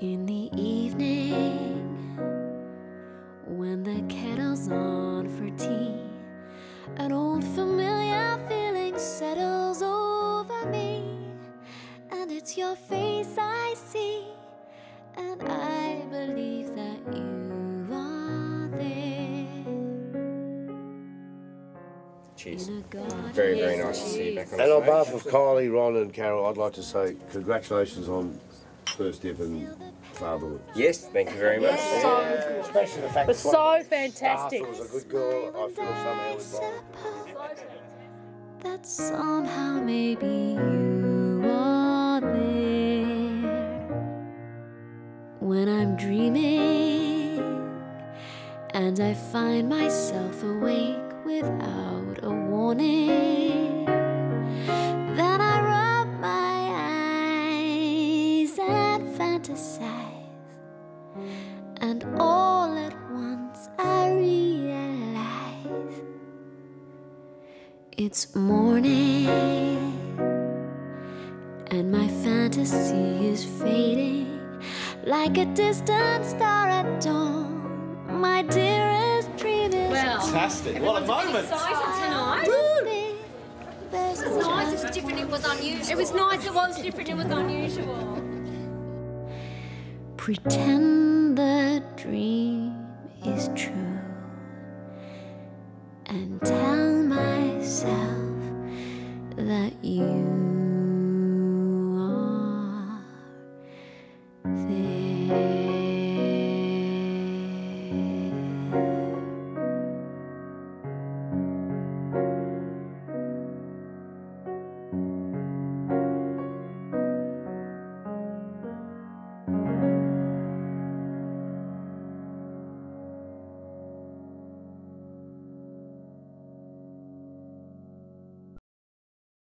In the evening, when the kettle's on for tea, an old familiar feeling settles over me, and it's your face I see, and I believe that you are there. Cheers. In a garden Very, very nice to see you back on And on behalf of Kylie, Ron, and Carol, I'd like to say congratulations on first ever and fatherhood. Yes, thank you very much. Especially the fact was that so fantastic. Arthur was a good girl. I feel somehow I involved. suppose that somehow maybe you are there when I'm dreaming and I find myself awake without a warning. Fantasize, and all at once I realize it's morning, and my fantasy is fading like a distant star at dawn. My dearest dream is well, Fantastic. What a moment. excited tonight. There's It was nice, it was different, it was unusual. It was nice, it was different, it was unusual. Pretend the dream is true and tell myself that you